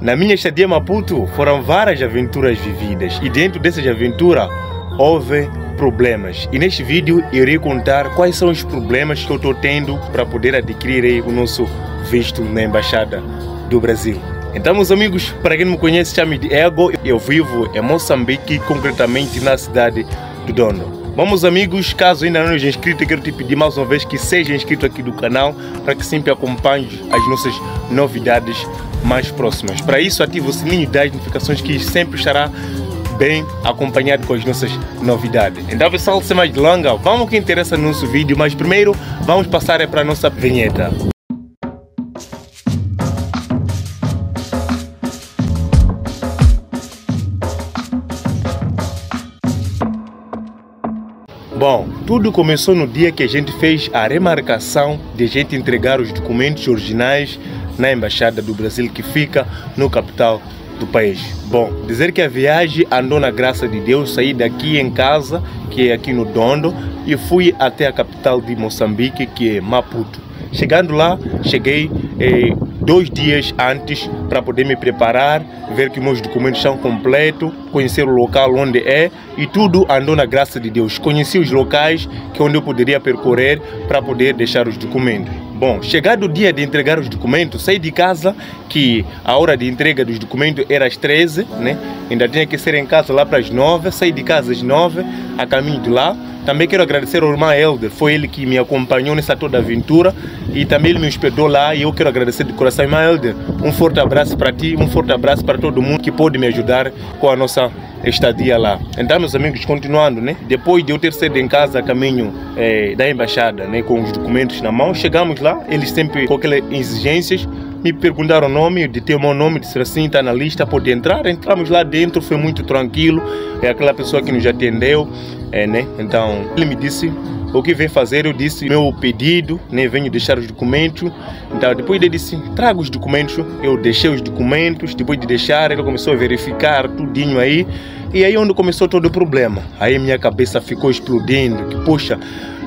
Na minha estadia em Maputo foram várias aventuras vividas e dentro dessas aventuras houve problemas. E neste vídeo irei contar quais são os problemas que eu estou tendo para poder adquirir o nosso visto na Embaixada do Brasil. Então, meus amigos, para quem não me conhece, chame de Ego. Eu vivo em Moçambique, concretamente na cidade do Dono. Vamos amigos, caso ainda não seja inscrito, quero te pedir mais uma vez que seja inscrito aqui do canal para que sempre acompanhe as nossas novidades mais próximas. Para isso, ative o sininho das notificações que sempre estará bem acompanhado com as nossas novidades. Então pessoal, sem mais delongas, vamos que interessa no nosso vídeo, mas primeiro vamos passar para a nossa vinheta. Bom, tudo começou no dia que a gente fez a remarcação de a gente entregar os documentos originais na Embaixada do Brasil que fica no capital do país. Bom, dizer que a viagem andou na graça de Deus, saí daqui em casa, que é aqui no Dondo, e fui até a capital de Moçambique, que é Maputo. Chegando lá, cheguei eh, dois dias antes para poder me preparar, ver que meus documentos são completos, conhecer o local onde é e tudo andou na graça de Deus. Conheci os locais que onde eu poderia percorrer para poder deixar os documentos. Bom, chegado o dia de entregar os documentos, saí de casa, que a hora de entrega dos documentos era às 13, né? Ainda tinha que ser em casa lá para as 9, saí de casa às 9, a caminho de lá. Também quero agradecer ao irmão Helder, foi ele que me acompanhou nessa toda aventura e também ele me hospedou lá e eu quero agradecer de coração, irmão Helder. Um forte abraço para ti, um forte abraço para todo mundo que pode me ajudar com a nossa estadia lá. Então, meus amigos, continuando, né? Depois de eu ter saído em casa caminho eh, da embaixada, né, com os documentos na mão, chegamos lá, eles sempre com aquelas exigências, me perguntaram o nome, de ter o meu nome, disseram assim, está na lista, pode entrar. Entramos lá dentro, foi muito tranquilo, é aquela pessoa que nos atendeu, é, né? Então, ele me disse o que vem fazer, eu disse meu pedido, né? Venho deixar os documentos. Então, depois ele disse, traga os documentos. Eu deixei os documentos, depois de deixar, ele começou a verificar tudinho aí. E aí onde começou todo o problema. Aí minha cabeça ficou explodindo, que poxa,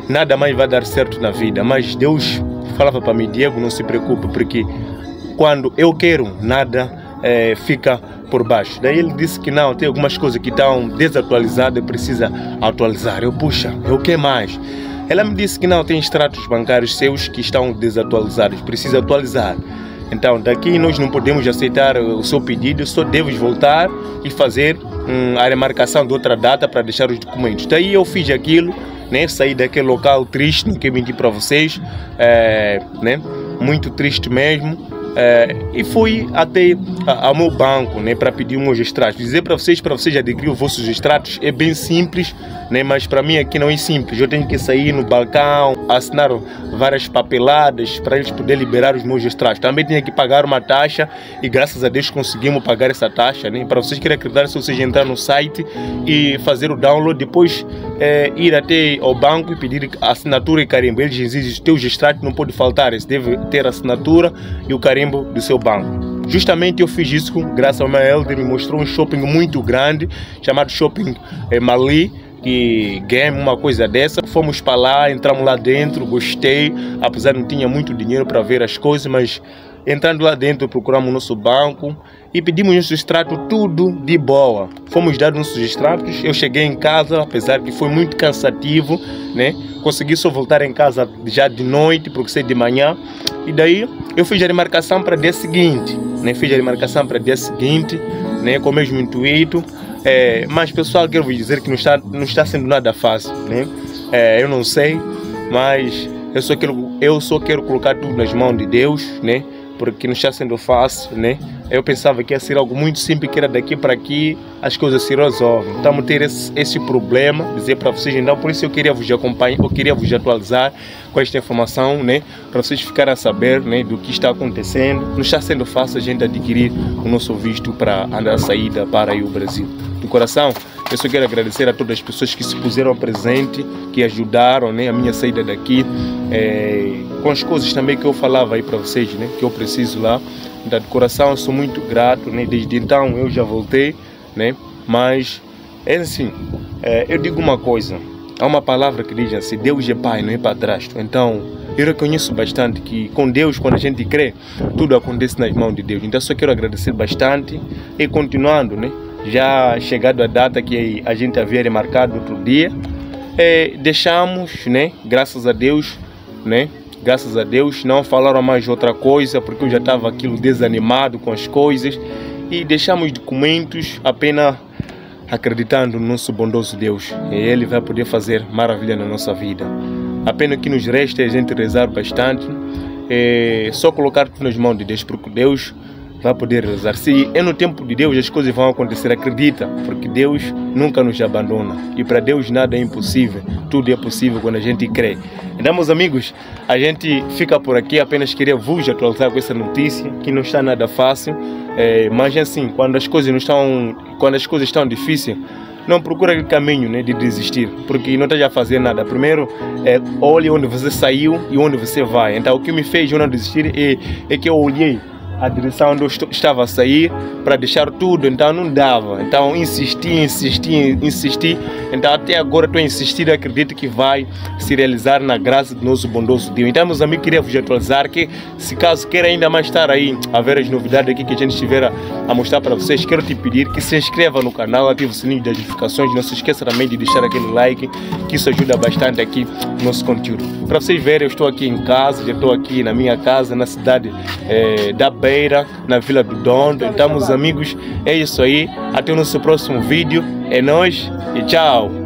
nada mais vai dar certo na vida. Mas Deus falava para mim, Diego, não se preocupe, porque quando eu quero, nada é, fica por baixo. Daí ele disse que não, tem algumas coisas que estão desatualizadas e precisa atualizar. Eu, puxa, eu quero mais. Ela me disse que não, tem extratos bancários seus que estão desatualizados, precisa atualizar. Então, daqui nós não podemos aceitar o seu pedido, só deves voltar e fazer hum, a remarcação de outra data para deixar os documentos. Daí eu fiz aquilo, né, saí daquele local triste, não quero mentir para vocês, é, né, muito triste mesmo. É, e fui até ao meu banco né, para pedir meus extratos. Dizer para vocês, para vocês adquirir os vossos extratos é bem simples, né, mas para mim aqui não é simples. Eu tenho que sair no balcão, assinar várias papeladas para eles poderem liberar os meus extratos. Também tinha que pagar uma taxa e graças a Deus conseguimos pagar essa taxa. Né, para vocês querem acreditar, se vocês entrar no site e fazer o download, depois é, ir até ao banco e pedir assinatura e carimbo. Eles exigem os teus extratos, não pode faltar. Eles devem ter assinatura e o carimbo do seu banco. Justamente eu fiz isso graças ao meu elder, me mostrou um shopping muito grande, chamado Shopping eh, Mali, que game, uma coisa dessa. Fomos para lá, entramos lá dentro, gostei, apesar de não tinha muito dinheiro para ver as coisas, mas entrando lá dentro procuramos o nosso banco e pedimos nosso extrato tudo de boa. Fomos dar nossos extratos, eu cheguei em casa, apesar que foi muito cansativo, né? Consegui só voltar em casa já de noite, porque sei de manhã. E daí eu fiz a remarcação para dia seguinte, né? Fiz a remarcação para dia seguinte, né? Com o mesmo intuito. É, mas pessoal, quero vos dizer que não está, não está sendo nada fácil, né? É, eu não sei, mas eu só quero, eu só quero colocar tudo nas mãos de Deus, né? Porque não está sendo fácil, né? Eu pensava que ia ser algo muito simples, que era daqui para aqui as coisas se resolvem. Estamos a ter esse, esse problema, dizer para vocês, então por isso eu queria vos acompanhar, eu queria vos atualizar com esta informação, né? Para vocês ficarem a saber, né? Do que está acontecendo. Não está sendo fácil a gente adquirir o nosso visto para a saída para o Brasil. Do coração, eu só quero agradecer a todas as pessoas que se puseram presente, que ajudaram, né? A minha saída daqui, é, com as coisas também que eu falava aí para vocês, né? Que eu preciso lá. Então, de coração, eu sou muito grato, né? Desde então eu já voltei, né? Mas, é assim, é, eu digo uma coisa. Há uma palavra que diz assim, Deus é pai, não é padrasto. Então, eu reconheço bastante que com Deus, quando a gente crê, tudo acontece nas mãos de Deus. Então só quero agradecer bastante e continuando, né? Já chegado a data que a gente havia remarcado outro dia, é, deixamos, né? Graças a Deus, né? Graças a Deus, não falaram mais outra coisa, porque eu já estava aquilo desanimado com as coisas e deixamos documentos apenas acreditando no nosso bondoso Deus. E Ele vai poder fazer maravilha na nossa vida. Apenas que nos resta é a gente rezar bastante, é só colocar tudo nas mãos de Deus, porque Deus vai poder realizar. Se é no tempo de Deus, as coisas vão acontecer. Acredita, porque Deus nunca nos abandona. E para Deus nada é impossível. Tudo é possível quando a gente crê. Então, meus amigos, a gente fica por aqui. Apenas queria vos atualizar com essa notícia, que não está nada fácil. É, mas assim, quando as coisas não estão, quando as coisas estão difíceis, não procura aquele caminho né, de desistir, porque não está a fazer nada. Primeiro, é, olhe onde você saiu e onde você vai. Então, o que me fez eu não desistir é, é que eu olhei a direção onde eu estava a sair para deixar tudo, então não dava. Então insisti, insisti, insisti. Então até agora estou a insistir, acredito que vai se realizar na graça do nosso bondoso Deus. Então, meus amigos, queria vos atualizar que se caso queira ainda mais estar aí a ver as novidades aqui que a gente estiver a, a mostrar para vocês, quero te pedir que se inscreva no canal, ative o sininho das notificações, não se esqueça também de deixar aquele like, que isso ajuda bastante aqui no nosso conteúdo. Para vocês verem, eu estou aqui em casa, já estou aqui na minha casa, na cidade é, da Na Vila do. Então, meus amigos, é isso aí. Até o nosso próximo vídeo. É nós e tchau!